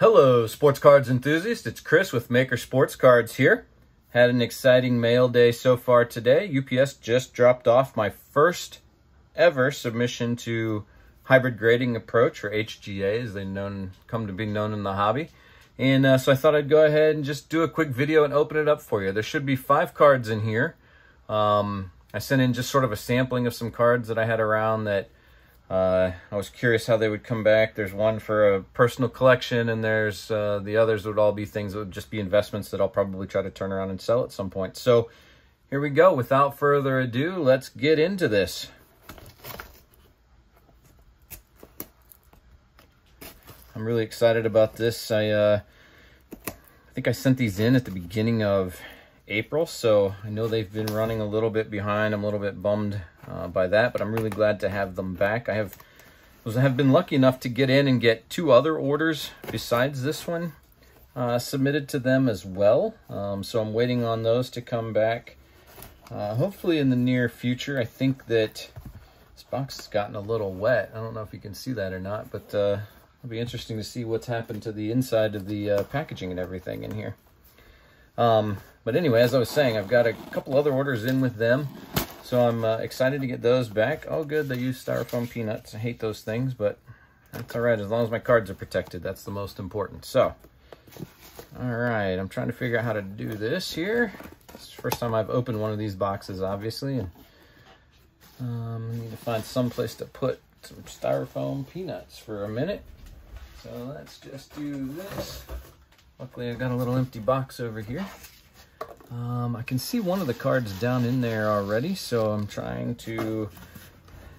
Hello, sports cards enthusiasts. It's Chris with Maker Sports Cards here. Had an exciting mail day so far today. UPS just dropped off my first ever submission to hybrid grading approach, or HGA, as they known come to be known in the hobby. And uh, so I thought I'd go ahead and just do a quick video and open it up for you. There should be five cards in here. Um, I sent in just sort of a sampling of some cards that I had around that uh, I was curious how they would come back. There's one for a personal collection, and there's uh, the others would all be things that would just be investments that I'll probably try to turn around and sell at some point. So here we go. Without further ado, let's get into this. I'm really excited about this. I uh, I think I sent these in at the beginning of April, so I know they've been running a little bit behind. I'm a little bit bummed uh, by that, but I'm really glad to have them back. I have was have been lucky enough to get in and get two other orders besides this one uh, submitted to them as well. Um, so I'm waiting on those to come back. Uh, hopefully in the near future. I think that this box has gotten a little wet. I don't know if you can see that or not, but uh, it'll be interesting to see what's happened to the inside of the uh, packaging and everything in here. Um, but anyway, as I was saying, I've got a couple other orders in with them. So I'm uh, excited to get those back. Oh, good, they use styrofoam peanuts. I hate those things, but that's all right. As long as my cards are protected, that's the most important. So, all right, I'm trying to figure out how to do this here. It's the first time I've opened one of these boxes, obviously. And um, I need to find some place to put some styrofoam peanuts for a minute. So let's just do this. Luckily, I've got a little empty box over here. Um, I can see one of the cards down in there already, so I'm trying to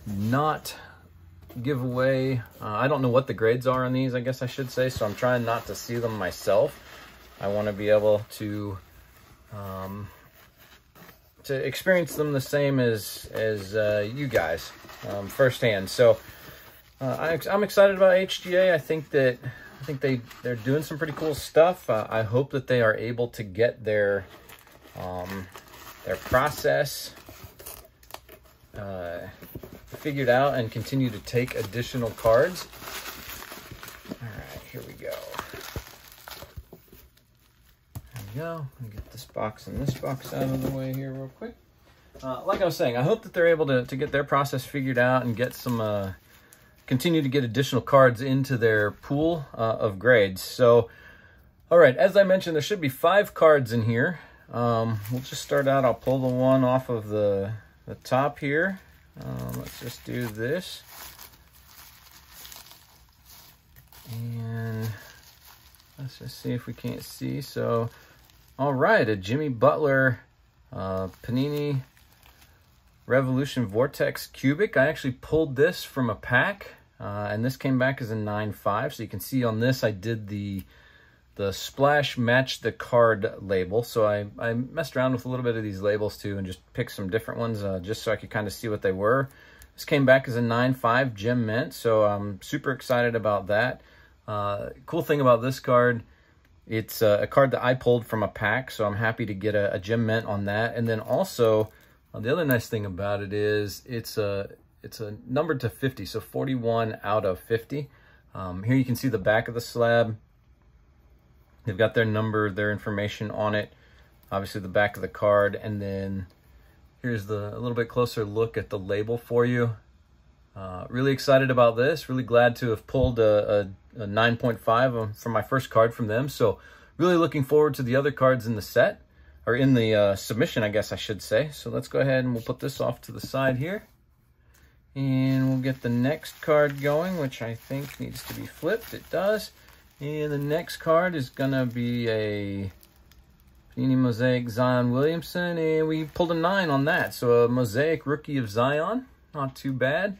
not give away. Uh, I don't know what the grades are on these, I guess I should say, so I'm trying not to see them myself. I want to be able to um, to experience them the same as as uh, you guys um, firsthand. So uh, I, am excited about HGA. I think that I think they they're doing some pretty cool stuff. Uh, I hope that they are able to get their um, their process uh, figured out and continue to take additional cards. All right, here we go. There we go. get this box and this box out of the way here real quick. Uh, like I was saying, I hope that they're able to, to get their process figured out and get some, uh, continue to get additional cards into their pool uh, of grades. So, all right, as I mentioned, there should be five cards in here. Um, we'll just start out, I'll pull the one off of the, the top here. Um, let's just do this. And let's just see if we can't see. So, all right, a Jimmy Butler uh, Panini Revolution Vortex Cubic. I actually pulled this from a pack, uh, and this came back as a 9.5. So you can see on this, I did the the splash match the card label. So I, I messed around with a little bit of these labels too and just picked some different ones uh, just so I could kind of see what they were. This came back as a 9.5 Gem Mint, so I'm super excited about that. Uh, cool thing about this card, it's a, a, card that I pulled from a pack, so I'm happy to get a, a Gem Mint on that. And then also, uh, the other nice thing about it is it's a it's a number to 50, so 41 out of 50. Um, here you can see the back of the slab. They've got their number, their information on it, obviously the back of the card, and then here's the a little bit closer look at the label for you. Uh, really excited about this. Really glad to have pulled a, a, a 9.5 from my first card from them. So really looking forward to the other cards in the set, or in the uh, submission, I guess I should say. So let's go ahead and we'll put this off to the side here. And we'll get the next card going, which I think needs to be flipped. It does. And the next card is going to be a Panini Mosaic Zion Williamson, and we pulled a 9 on that. So a Mosaic Rookie of Zion, not too bad.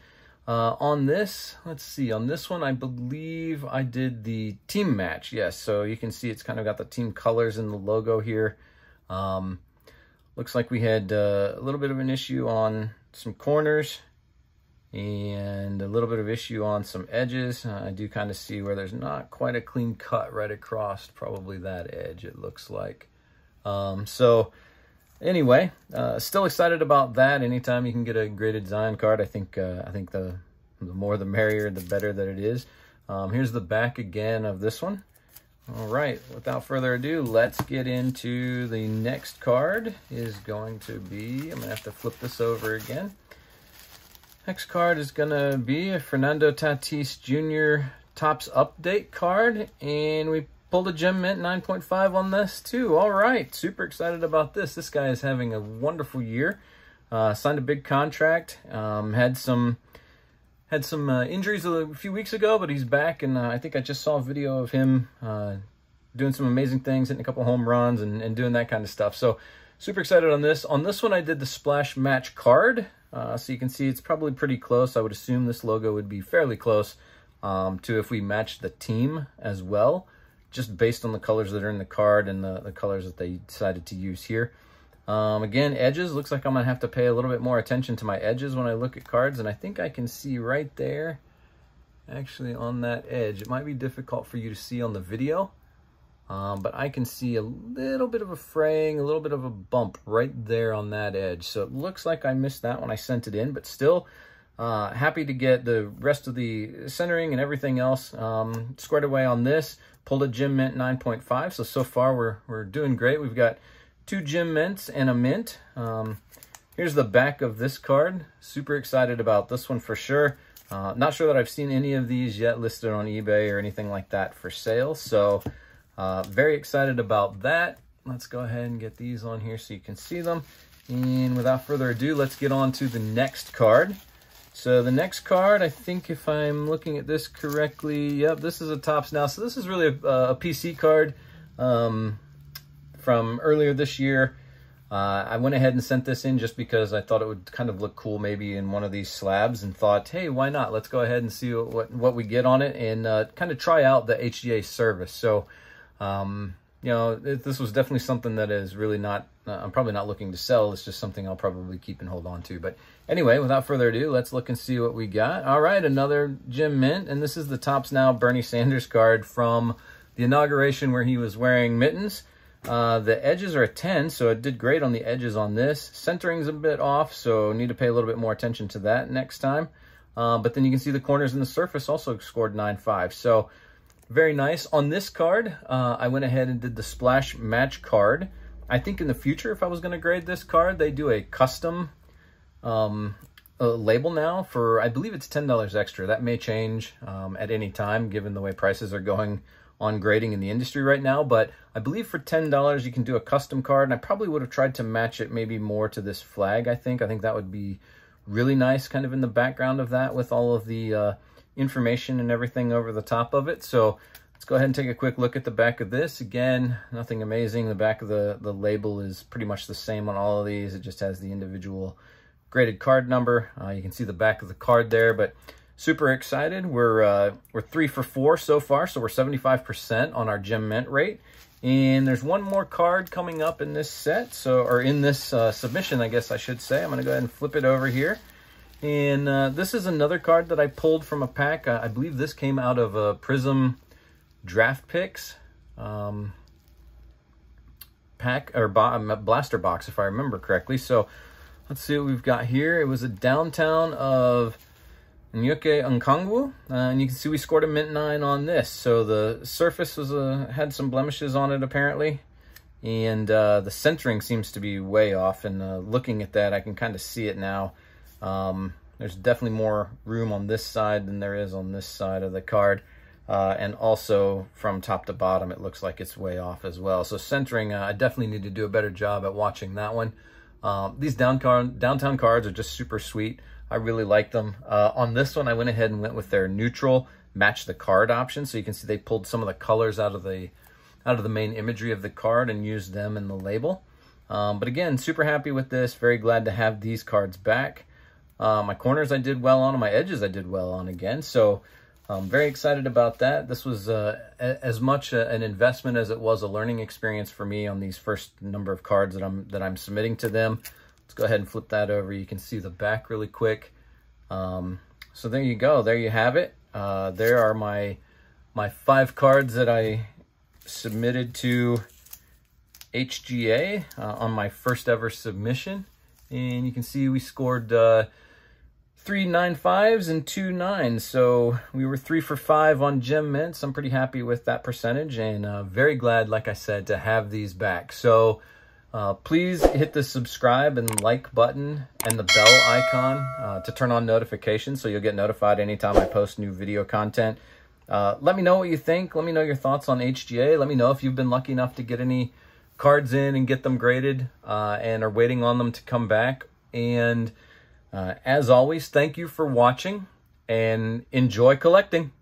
Uh, on this, let's see, on this one, I believe I did the team match. Yes, so you can see it's kind of got the team colors in the logo here. Um, looks like we had uh, a little bit of an issue on some corners and a little bit of issue on some edges. Uh, I do kind of see where there's not quite a clean cut right across probably that edge it looks like. Um, so anyway, uh, still excited about that. Anytime you can get a graded Zion card, I think uh, I think the the more the merrier, the better that it is. Um, here's the back again of this one. All right, without further ado, let's get into the next card is going to be, I'm gonna have to flip this over again. Next card is gonna be a Fernando Tatis Jr. Topps Update card, and we pulled a Gem Mint 9.5 on this too. All right, super excited about this. This guy is having a wonderful year. Uh, signed a big contract, um, had some had some uh, injuries a few weeks ago, but he's back, and uh, I think I just saw a video of him uh, doing some amazing things, hitting a couple home runs, and, and doing that kind of stuff. So super excited on this. On this one, I did the Splash Match card, uh, so you can see it's probably pretty close. I would assume this logo would be fairly close um, to if we matched the team as well, just based on the colors that are in the card and the, the colors that they decided to use here. Um, again, edges, looks like I'm to have to pay a little bit more attention to my edges when I look at cards, and I think I can see right there, actually on that edge. It might be difficult for you to see on the video, um, but I can see a little bit of a fraying, a little bit of a bump right there on that edge. So it looks like I missed that when I sent it in, but still uh, happy to get the rest of the centering and everything else um, squared away on this. Pulled a Gem Mint 9.5, so so far we're, we're doing great. We've got two gem mints and a mint. Um, here's the back of this card. Super excited about this one for sure. Uh, not sure that I've seen any of these yet listed on eBay or anything like that for sale. So uh, very excited about that. Let's go ahead and get these on here so you can see them. And without further ado, let's get on to the next card. So the next card, I think if I'm looking at this correctly, yep, this is a Topps Now. So this is really a, a PC card. Um, from earlier this year. Uh, I went ahead and sent this in just because I thought it would kind of look cool maybe in one of these slabs and thought, hey, why not? Let's go ahead and see what, what we get on it and uh, kind of try out the HGA service. So, um, you know, this was definitely something that is really not, uh, I'm probably not looking to sell. It's just something I'll probably keep and hold on to. But anyway, without further ado, let's look and see what we got. All right, another Gem Mint. And this is the Topps Now Bernie Sanders card from the inauguration where he was wearing mittens. Uh, the edges are a 10, so it did great on the edges on this. Centering's a bit off, so need to pay a little bit more attention to that next time. Uh, but then you can see the corners and the surface also scored 9.5. So very nice. On this card, uh, I went ahead and did the splash match card. I think in the future, if I was going to grade this card, they do a custom um, a label now for, I believe it's $10 extra. That may change um, at any time, given the way prices are going on grading in the industry right now, but I believe for $10 you can do a custom card, and I probably would have tried to match it maybe more to this flag, I think. I think that would be really nice kind of in the background of that with all of the uh, information and everything over the top of it. So let's go ahead and take a quick look at the back of this. Again, nothing amazing. The back of the, the label is pretty much the same on all of these. It just has the individual graded card number. Uh, you can see the back of the card there, but super excited. We're uh, we're three for four so far, so we're 75% on our gem mint rate. And there's one more card coming up in this set, so or in this uh, submission, I guess I should say. I'm going to go ahead and flip it over here. And uh, this is another card that I pulled from a pack. I believe this came out of a Prizm Draft Picks um, pack, or blaster box, if I remember correctly. So let's see what we've got here. It was a downtown of Onyeka Okongwu, uh, and you can see we scored a mint 9 on this. So the surface was uh, had some blemishes on it apparently, and uh, the centering seems to be way off, and uh, looking at that I can kind of see it now. Um, there's definitely more room on this side than there is on this side of the card. Uh, and also from top to bottom, it looks like it's way off as well. So centering, uh, I definitely need to do a better job at watching that one. Um, these down card, downtown cards are just super sweet. I really like them. Uh, on this one, I went ahead and went with their neutral match the card option. So you can see they pulled some of the colors out of the out of the main imagery of the card and used them in the label. Um, but again, super happy with this. Very glad to have these cards back. Uh, my corners I did well on, my edges I did well on again. So I'm um, very excited about that. This was uh, as much a, an investment as it was a learning experience for me on these first number of cards that I'm that I'm submitting to them. Let's go ahead and flip that over. You can see the back really quick. Um, so there you go. There you have it. Uh, there are my my five cards that I submitted to HGA uh, on my first ever submission. And you can see we scored uh, three nine fives and two nines. So we were three for five on gem mints. I'm pretty happy with that percentage and uh, very glad, like I said, to have these back. So uh, please hit the subscribe and like button and the bell icon uh, to turn on notifications so you'll get notified anytime I post new video content. Uh, let me know what you think. Let me know your thoughts on HGA. Let me know if you've been lucky enough to get any cards in and get them graded uh, and are waiting on them to come back. And uh, as always, thank you for watching and enjoy collecting.